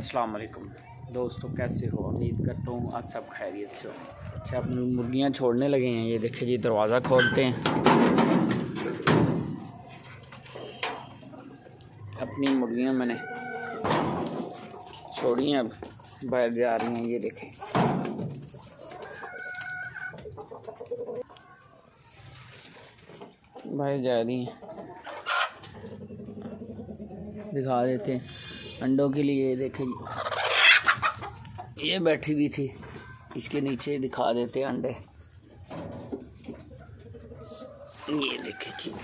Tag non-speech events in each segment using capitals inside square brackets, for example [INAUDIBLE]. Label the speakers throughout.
Speaker 1: अस्सलाम वालेकुम दोस्तों, कैसे हो? उम्मीद करता हूँ आप सब खैरियत से हो अच्छा अपनी मुर्गियाँ छोड़ने लगे हैं। ये देखिए जी, दरवाज़ा खोलते हैं। अपनी मुर्गियाँ मैंने छोड़ी हैं, अब बाहर जा रही हैं। ये देखें बाहर जा रही हैं। दिखा देते हैं। अंडों के लिए देखे जी। ये बैठी हुई थी। इसके नीचे दिखा देते अंडे। ये देखे जी।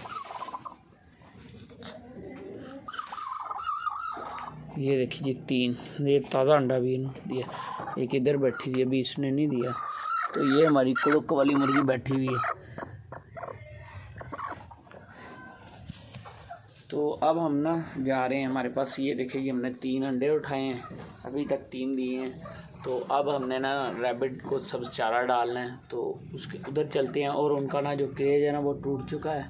Speaker 1: ये देखिए जी, तीन। ये ताज़ा अंडा भी इन्होंने दिया। एक इधर बैठी थी अभी इसने नहीं दिया। तो ये हमारी कुड़क वाली मुर्गी बैठी हुई है। तो अब हम ना जा रहे हैं हमारे पास। ये देखिए हमने तीन अंडे उठाए हैं, अभी तक तीन दिए हैं। तो अब हमने ना रैबिट को सब चारा डालना है तो उसके उधर चलते हैं और उनका ना जो केज है ना वो टूट चुका है।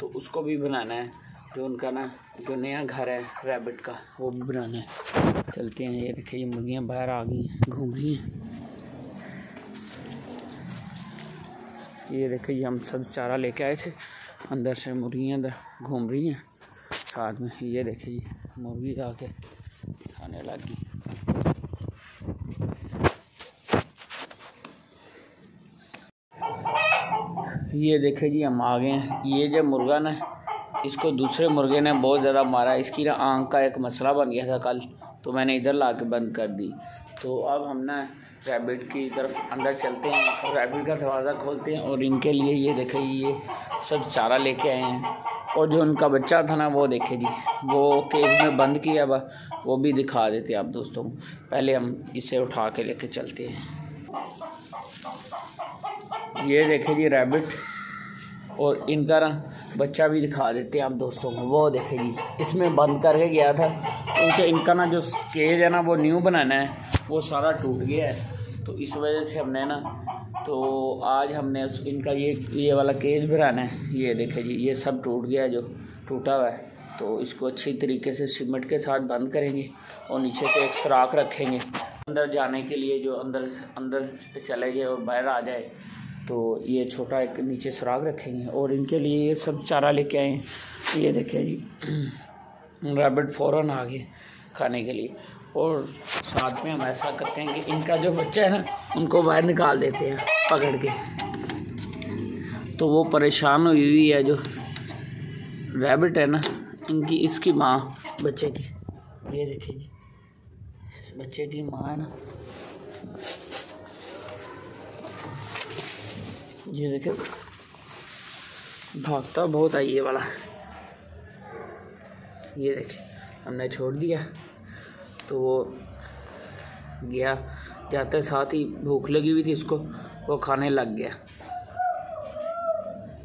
Speaker 1: तो उसको भी बनाना है, जो उनका ना, जो नया घर है रैबिट का, वो भी बनाना है। चलते हैं, ये देखिए ये मुर्गियाँ बाहर आ गई हैं, घूम रही हैं। ये देखिए हम सब चारा लेके आए थे, अंदर से मुर्गियाँ घूम रही हैं। साथ में। ये देखिए मुर्गी आके खाने लगी ये देखे जी, हम आ गए हैं। ये जो मुर्गा ना, इसको दूसरे मुर्गे ने बहुत ज़्यादा मारा। इसकी ना आँख का एक मसला बन गया था कल तो मैंने इधर ला के बंद कर दी। तो अब हम ना रैबिट की तरफ़ अंदर चलते हैं। और रैबिट का दरवाज़ा खोलते हैं और इनके लिए ये देखे ये सब चारा लेके आए हैं। और जो उनका बच्चा था ना, वो देखे जी। वो केज में बंद किया हुआ, वो भी दिखा देते आप दोस्तों को। पहले हम इसे उठा के लेके चलते हैं। ये देखे जी रैबिट और इनका ना बच्चा भी दिखा देते हैं आप दोस्तों को। वो देखे जी, इसमें बंद करके गया था। क्योंकि इनका ना जो केज है ना, वो न्यू बनाना है, वो सारा टूट गया है। तो इस वजह से हमने ना तो आज हमने उस इनका ये ये वाला केज भराना है। ये देखे जी, ये सब टूट गया जो, टूटा हुआ है। तो इसको अच्छी तरीके से सीमेंट के साथ बंद करेंगे और नीचे से एक सुराख रखेंगे। अंदर जाने के लिए जो अंदर अंदर चले जाए और बाहर आ जाए तो ये छोटा एक नीचे सुराख रखेंगे। और इनके लिए ये सब चारा लेके आए ये देखिए जी, [CLEARS THROAT] रैबिट फ़ौरन आ गए खाने के लिए। और साथ में हम ऐसा करते हैं कि इनका जो बच्चा है ना, उनको बाहर निकाल देते हैं, पकड़ के। तो वो परेशान हुई हुई है जो रैबिट है ना, इनकी, इसकी माँ, बच्चे की। ये देखिए जी, इस बच्चे की माँ है ना। ये देखिए, भागता बहुत है ये वाला। ये देखिए, हमने छोड़ दिया। तो वो गया। जाते साथ ही भूख लगी हुई थी उसको, वो खाने लग गया।